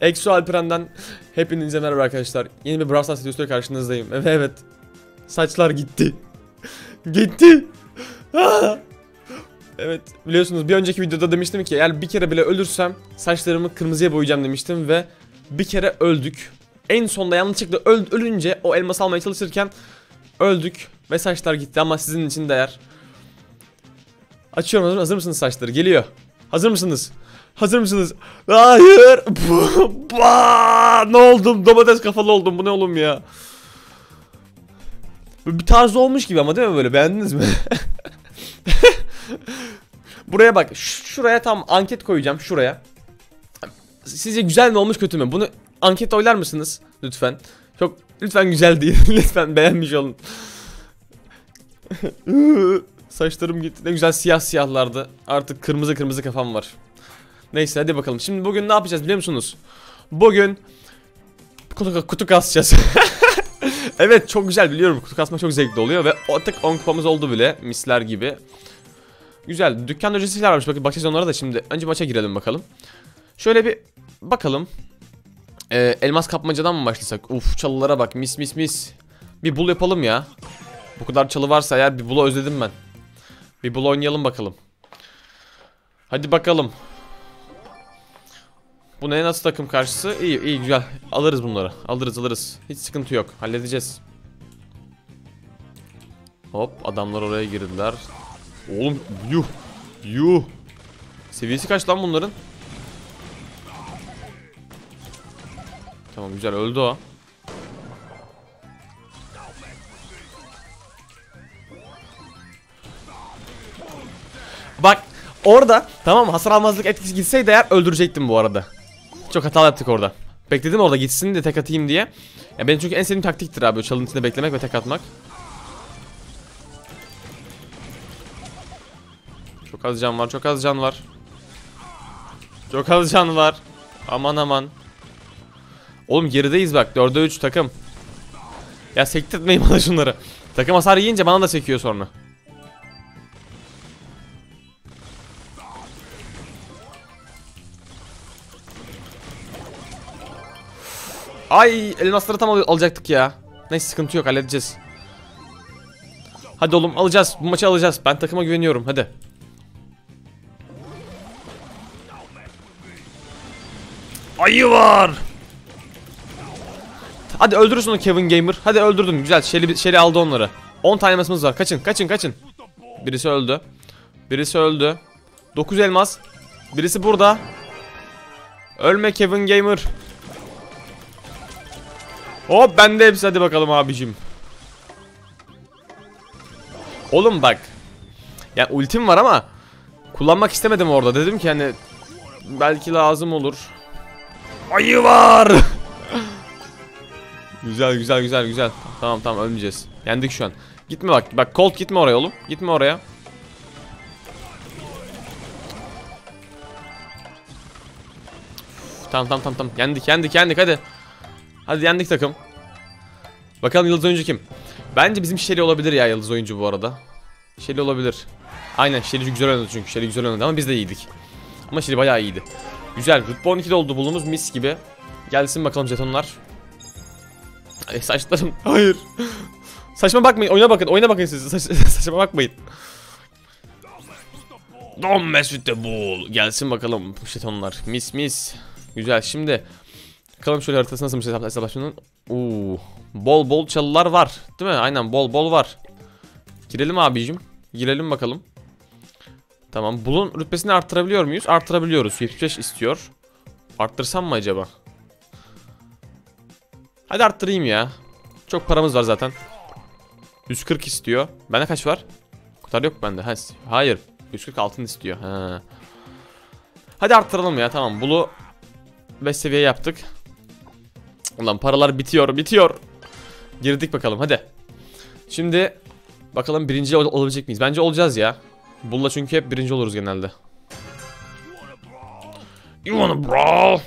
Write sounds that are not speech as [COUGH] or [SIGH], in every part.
Exo Alperen'den hepinize merhaba arkadaşlar. Yeni bir Brawl Stars videosuyla karşınızdayım. Evet evet. Saçlar gitti. [LAUGHS] gitti. [LAUGHS] Evet biliyorsunuz bir önceki videoda demiştim ki eğer bir kere bile ölürsem saçlarımı kırmızıya boyayacağım demiştim ve bir kere öldük. En sonda yanlışlıkla öl ölünce o elması almaya çalışırken öldük ve saçlar gitti ama sizin için değer. Açıyorum hazır, hazır mısınız saçları? Geliyor. Hazır mısınız? Hazır mısınız? Hayır. [LAUGHS] Ne oldum? Domates kafalı oldum. Bu ne oğlum ya? Bir tarz olmuş gibi ama değil mi böyle? Beğendiniz mi? [LAUGHS] Buraya bak. Şuraya tam anket koyacağım. Şuraya. Sizce güzel mi olmuş kötü mü? Bunu anket oylar mısınız? Lütfen. Çok lütfen güzel değil. [LAUGHS] lütfen beğenmiş olun. Saçlarım gitti. Ne güzel siyah siyahlardı. Artık kırmızı kırmızı kafam var. Neyse hadi bakalım. Şimdi bugün ne yapacağız biliyor musunuz? Bugün kutu, kutu kasacağız. [LAUGHS] evet çok güzel biliyorum. Kutu kasmak çok zevkli oluyor ve tek 10 kupamız oldu bile. Misler gibi. Güzel. Dükkan öncesiler varmış. Bakın bakacağız onlara da şimdi. Önce maça girelim bakalım. Şöyle bir bakalım. Ee, elmas kapmacadan mı başlasak? Uf çalılara bak mis mis mis. Bir bul yapalım ya. Bu kadar çalı varsa eğer bir bulu özledim ben. Bir bul oynayalım bakalım. Hadi bakalım. Bu ne nasıl takım karşısı? İyi iyi güzel. Alırız bunları. Alırız alırız. Hiç sıkıntı yok. Halledeceğiz. Hop adamlar oraya girdiler. Oğlum yuh. Yuh. Seviyesi kaç lan bunların? Tamam güzel öldü o. Bak orada tamam hasar almazlık etkisi gitseydi eğer öldürecektim bu arada. Çok hata yaptık orada. Bekledim orada gitsin de tek atayım diye. Ya benim çünkü en sevdiğim taktiktir abi. Çalın içinde beklemek ve tek atmak. Çok az can var, çok az can var. Çok az can var. Aman aman. Oğlum gerideyiz bak. 4'e 3 takım. Ya sektirtmeyin bana şunları. Takım hasar yiyince bana da sekiyor sonra. Ay elmasları tam al alacaktık ya. Neyse sıkıntı yok halledeceğiz. Hadi oğlum alacağız. Bu maçı alacağız. Ben takıma güveniyorum. Hadi. Ayı var. Hadi öldürürsün onu Kevin Gamer. Hadi öldürdün. Güzel. Şeli, Şeli aldı onları. 10 tane elmasımız var. Kaçın, kaçın, kaçın. Birisi öldü. Birisi öldü. 9 elmas. Birisi burada. Ölme Kevin Gamer. Hop bende hepsi hadi bakalım abicim. Oğlum bak. Ya ultim var ama kullanmak istemedim orada. Dedim ki hani belki lazım olur. Ayı var. [LAUGHS] güzel güzel güzel güzel. Tamam tamam ölmeyeceğiz. Yendik şu an. Gitme bak. Bak Colt gitme oraya oğlum. Gitme oraya. Tamam tamam tamam tamam. Yendik yendik yendik hadi. Hadi yendik takım. Bakalım yıldız oyuncu kim? Bence bizim Shelly olabilir ya yıldız oyuncu bu arada. Shelly olabilir. Aynen Shelly güzel oynadı çünkü. Shelly güzel oynadı ama biz de iyiydik. Ama Shelly bayağı iyiydi. Güzel. Rütbe 12'de oldu bulumuz mis gibi. Gelsin bakalım jetonlar. Ay saçlarım. [LAUGHS] Hayır. Saçma bakmayın. Oyuna bakın. Oyuna bakın siz. Saç, [LAUGHS] saçma bakmayın. Don't mess with the bull. Gelsin bakalım jetonlar. Mis mis. Güzel. Şimdi Bakalım şöyle haritası nasılmış hesap hesaplaşmanın. Oo, bol bol çalılar var. Değil mi? Aynen bol bol var. Girelim abicim. Girelim bakalım. Tamam. Bulun rütbesini arttırabiliyor muyuz? Arttırabiliyoruz. 75 istiyor. Arttırsam mı acaba? Hadi arttırayım ya. Çok paramız var zaten. 140 istiyor. Bende kaç var? Kadar yok bende. Ha, hayır. 140 altın istiyor. Ha. Hadi arttıralım ya. Tamam. Bulu 5 seviye yaptık. Ulan paralar bitiyor bitiyor. Girdik bakalım hadi. Şimdi bakalım birinci ol olabilecek miyiz? Bence olacağız ya. Bulla çünkü hep birinci oluruz genelde. You wanna brawl?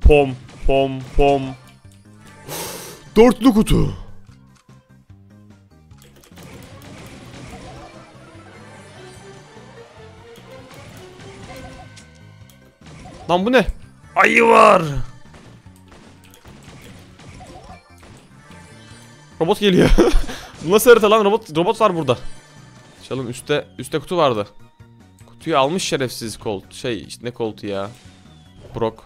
Pom pom pom. Dörtlü kutu. Lan bu ne? Ayı var. Robot geliyor. [LAUGHS] nasıl harita lan? Robot robot var burada. Çalım üstte üstte kutu vardı. Kutuyu almış şerefsiz Colt. Şey işte ne Colt'u ya? Brock.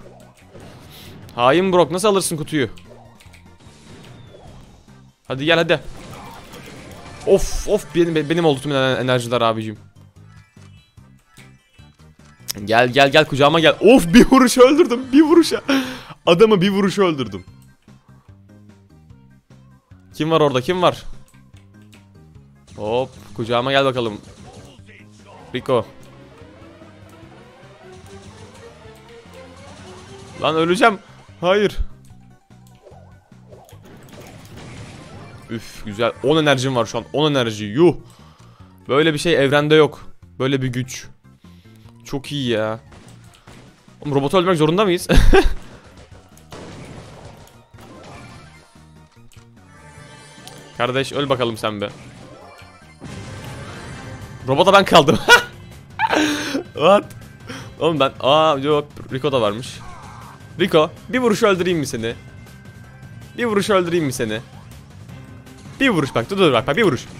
Hain Brock nasıl alırsın kutuyu? Hadi gel hadi. Of of benim benim oldu tüm ener- enerjiler abicim. Gel gel gel kucağıma gel. Of bir vuruş öldürdüm. Bir vuruşa. Adamı bir vuruş öldürdüm. Kim var orada? Kim var? Hop kucağıma gel bakalım. Rico. Lan öleceğim. Hayır. Üf güzel. 10 enerjim var şu an. 10 enerji. Yuh. Böyle bir şey evrende yok. Böyle bir güç. Çok iyi ya. Oğlum robotu öldürmek zorunda mıyız? [LAUGHS] Kardeş öl bakalım sen be. Robota ben kaldım. [LAUGHS] What? Oğlum ben aa yok Rico da varmış. Rico bir vuruş öldüreyim mi seni? Bir vuruş öldüreyim mi seni? Bir vuruş bak dur dur bak bak bir vuruş. [LAUGHS]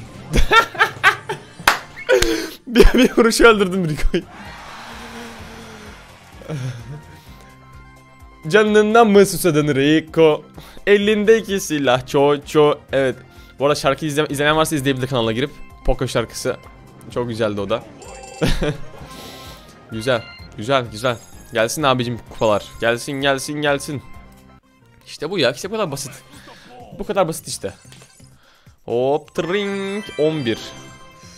bir, bir vuruş öldürdüm Rico'yu. [LAUGHS] Canından mı susadın Rico? Elindeki silah ço ço. Evet. Bu arada şarkıyı izle izleyen varsa izleyebilir kanala girip. Poco şarkısı. Çok güzeldi o da. [LAUGHS] güzel. Güzel güzel. Gelsin abicim kupalar. Gelsin gelsin gelsin. İşte bu ya. İşte bu kadar basit. Bu kadar basit işte. Hop tring 11.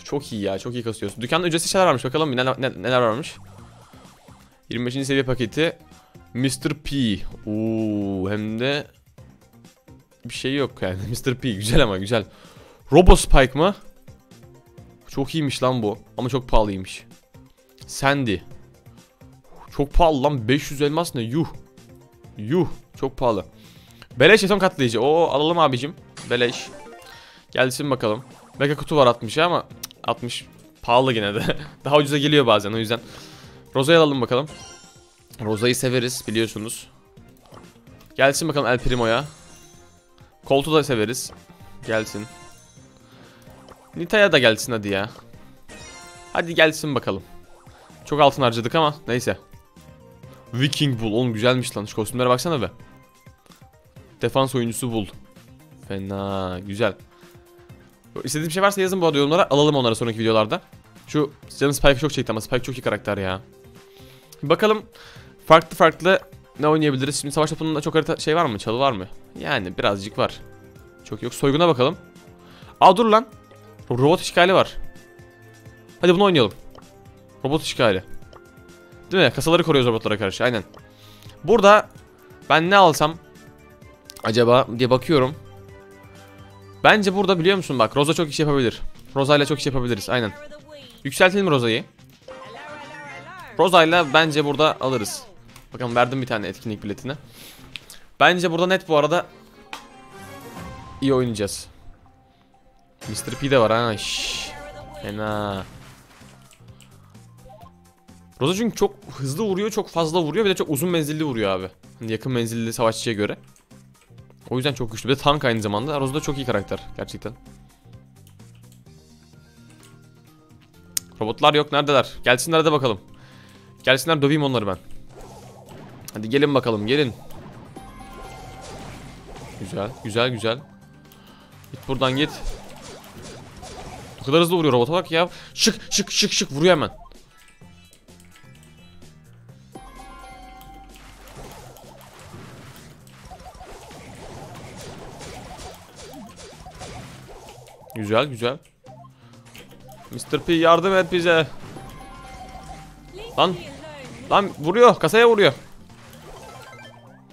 Çok iyi ya. Çok iyi kasıyorsun. Dükkanda ücretsiz şeyler varmış. Bakalım neler, ne- neler varmış. 25. seviye paketi. Mr. P. Oo, hem de bir şey yok yani. [LAUGHS] Mr. P güzel ama güzel. Robo Spike mı? Çok iyiymiş lan bu. Ama çok pahalıymış. Sandy. Çok pahalı lan. 500 elmas ne? Yuh. Yuh. Çok pahalı. Beleş jeton katlayıcı. Oo alalım abicim. Beleş. Gelsin bakalım. Mega kutu var 60 ama cık, 60 pahalı yine de. [LAUGHS] Daha ucuza geliyor bazen o yüzden. Roza'yı alalım bakalım. Roza'yı severiz biliyorsunuz. Gelsin bakalım El Primo'ya. Colt'u da severiz. Gelsin. Nita'ya da gelsin hadi ya. Hadi gelsin bakalım. Çok altın harcadık ama neyse. Viking Bull. Oğlum güzelmiş lan. Şu kostümlere baksana be. Defans oyuncusu Bull. Fena. Güzel. İstediğim bir şey varsa yazın bu arada yorumlara. Alalım onları sonraki videolarda. Şu canım Spike çok çekti ama Spike çok iyi karakter ya. Bakalım farklı farklı ne oynayabiliriz? Şimdi savaş topununda çok harita şey var mı? Çalı var mı? Yani birazcık var. Çok yok. Soyguna bakalım. Aa dur lan. Robot işgali var. Hadi bunu oynayalım. Robot işgali. Değil mi? Kasaları koruyoruz robotlara karşı. Aynen. Burada ben ne alsam acaba diye bakıyorum. Bence burada biliyor musun bak Rosa çok iş yapabilir. Rosa ile çok iş yapabiliriz. Aynen. Yükseltelim Rosa'yı. Rosa ile bence burada alırız. Bakalım verdim bir tane etkinlik biletini. Bence burada net bu arada iyi oynayacağız. Mr. P de var ha. Şşş. Fena. Rosa çünkü çok hızlı vuruyor, çok fazla vuruyor bir de çok uzun menzilli vuruyor abi. Hani yakın menzilli savaşçıya göre. O yüzden çok güçlü. Bir de tank aynı zamanda. Rosa da çok iyi karakter gerçekten. Robotlar yok neredeler? Gelsinler de bakalım. Gelsinler döveyim onları ben. Hadi gelin bakalım gelin. Güzel güzel güzel. Git buradan git. O kadar hızlı vuruyor robota bak ya. Şık şık şık şık vuruyor hemen. Güzel güzel. Mr. P yardım et bize. Lan. Lan vuruyor. Kasaya vuruyor.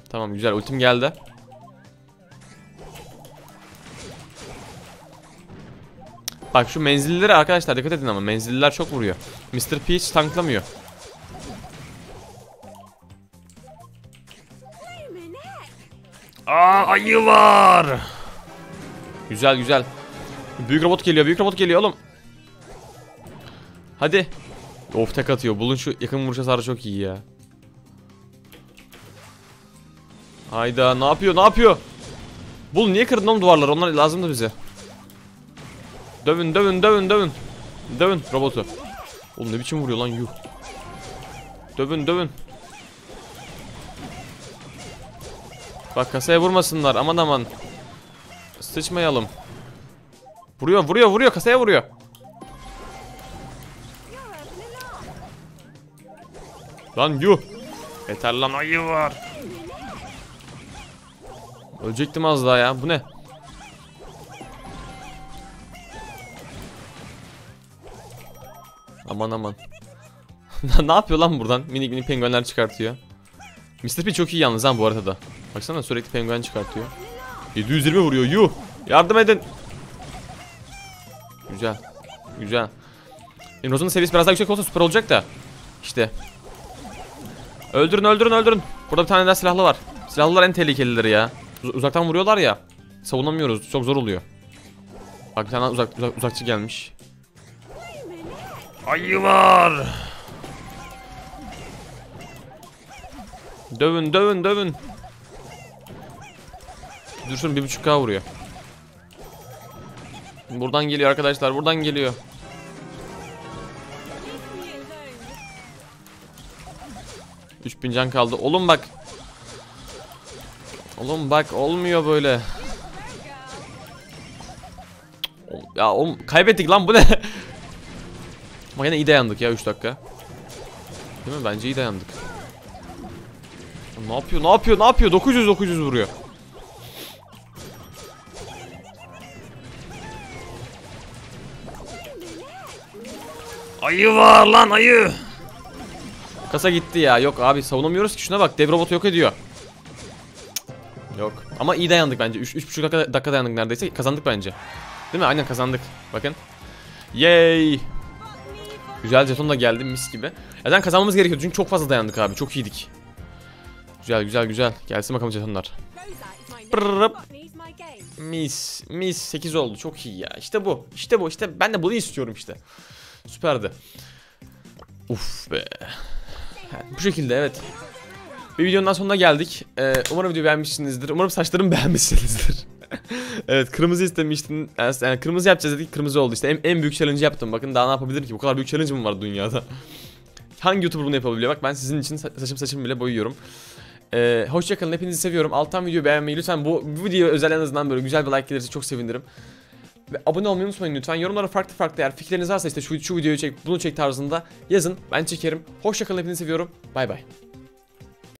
Tamam güzel. Ultim geldi. Bak şu menzillere arkadaşlar dikkat edin ama menzilliler çok vuruyor. Mr. P hiç tanklamıyor. Aa ayı var. Güzel güzel. Büyük robot geliyor. Büyük robot geliyor oğlum. Hadi. Of tek atıyor. Bulun şu yakın vuruş hasarı çok iyi ya. Hayda ne yapıyor ne yapıyor? Bul niye kırdın oğlum duvarları onlar lazımdı bize. Dövün dövün dövün dövün. Dövün robotu. Oğlum ne biçim vuruyor lan yuh. Dövün dövün. Bak kasaya vurmasınlar aman aman. Sıçmayalım. Vuruyor vuruyor vuruyor kasaya vuruyor. Lan yuh. Yeter lan ayı var. Ölecektim az daha ya bu ne? Aman aman. [LAUGHS] ne yapıyor lan buradan? Minik minik penguenler çıkartıyor. Mr. P çok iyi yalnız ha bu haritada. Baksana sürekli penguen çıkartıyor. 720 vuruyor yuh. Yardım edin. Güzel. Güzel. Rose'un seviyesi biraz daha yüksek olsa süper olacak da. İşte. Öldürün öldürün öldürün. Burada bir tane daha silahlı var. Silahlılar en tehlikelileri ya. Uz- uzaktan vuruyorlar ya. Savunamıyoruz. Çok zor oluyor. Bak bir tane uzak, uzak uzakçı gelmiş. Ayı var. Dövün dövün dövün. Dursun bir buçuk K vuruyor. Buradan geliyor arkadaşlar buradan geliyor. Üç bin can kaldı. Oğlum bak. Oğlum bak olmuyor böyle. Ya oğlum kaybettik lan bu ne? [LAUGHS] Ama yine iyi dayandık ya 3 dakika. Değil mi? Bence iyi dayandık. Ne yapıyor? Ne yapıyor? Ne yapıyor? 900 900 vuruyor. Ayı var lan ayı. Kasa gitti ya. Yok abi savunamıyoruz ki. Şuna bak. Dev robotu yok ediyor. Yok. Ama iyi dayandık bence. 3 3,5 dakika, dakika dayandık neredeyse. Kazandık bence. Değil mi? Aynen kazandık. Bakın. Yay. Güzel jeton da geldi mis gibi. Zaten kazanmamız gerekiyordu çünkü çok fazla dayandık abi. Çok iyiydik. Güzel güzel güzel. Gelsin bakalım jetonlar. Pırrıp. Mis. Mis. 8 oldu. Çok iyi ya. İşte bu. İşte bu. İşte ben de bunu istiyorum işte. Süperdi. Uf be. Bu şekilde evet. Bir videonun daha sonuna geldik. Ee, umarım videoyu beğenmişsinizdir. Umarım saçlarımı [LAUGHS] beğenmişsinizdir. [LAUGHS] evet kırmızı istemiştin. Yani kırmızı yapacağız dedik kırmızı oldu işte. En, en büyük challenge yaptım. Bakın daha ne yapabilirim ki? Bu kadar büyük challenge mı var dünyada? [LAUGHS] Hangi YouTuber bunu yapabiliyor? Bak ben sizin için sa- saçım saçım bile boyuyorum. Ee, hoşçakalın hepinizi seviyorum. Alttan videoyu beğenmeyi lütfen bu, bu videoya özel en azından böyle güzel bir like gelirse çok sevinirim. Ve abone olmayı unutmayın lütfen. Yorumlara farklı farklı eğer fikirleriniz varsa işte şu, şu videoyu çek, bunu çek tarzında yazın. Ben çekerim. Hoşçakalın hepinizi seviyorum. Bay bay.